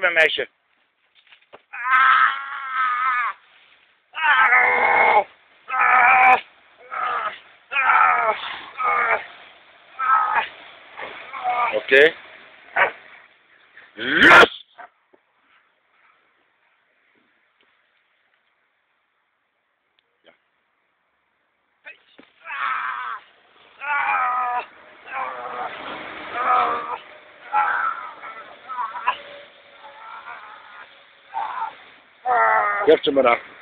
Mijn meisje. Oké. Yes! Geef ze maar af.